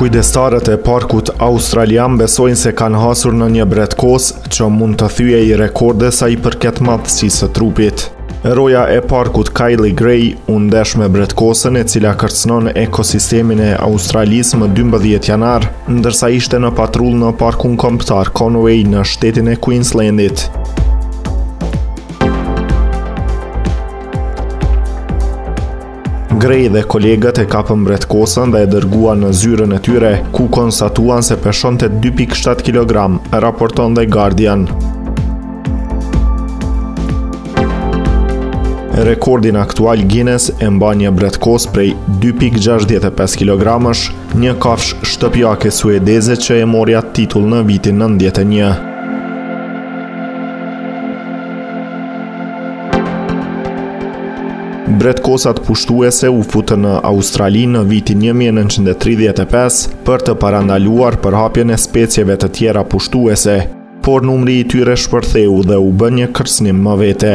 Kujdestarët e parkut australian besojnë se kanë hasur në një bretkosë që mund të thyejë rekorde sa i përket madhësisë së trupit. Roja e parkut Kylie Gray u ndesh me bretkosën e cila kërcënon ekosistemin e Australisë më 12 janar, ndërsa ishte në patrullë në parkun kombëtar Conway në shtetin e Queenslandit. Gray dhe kolegët e kapën bretkosën dhe e dërguan në zyrën e tyre, ku konstatuan se peshonte 2.7 kg, raporton The Guardian. Rekordin aktual Guinness e mban një bretkosë prej 2.65 kg, një kafshë shtëpiake suedeze që e mori atë titull në vitin 91. Bretkosat pushtuese u futën në Australi në vitin 1935 për të parandaluar përhapjen e specieve të tjera pushtuese, por numri i tyre shpërtheu dhe u bë një kërcënim më vete.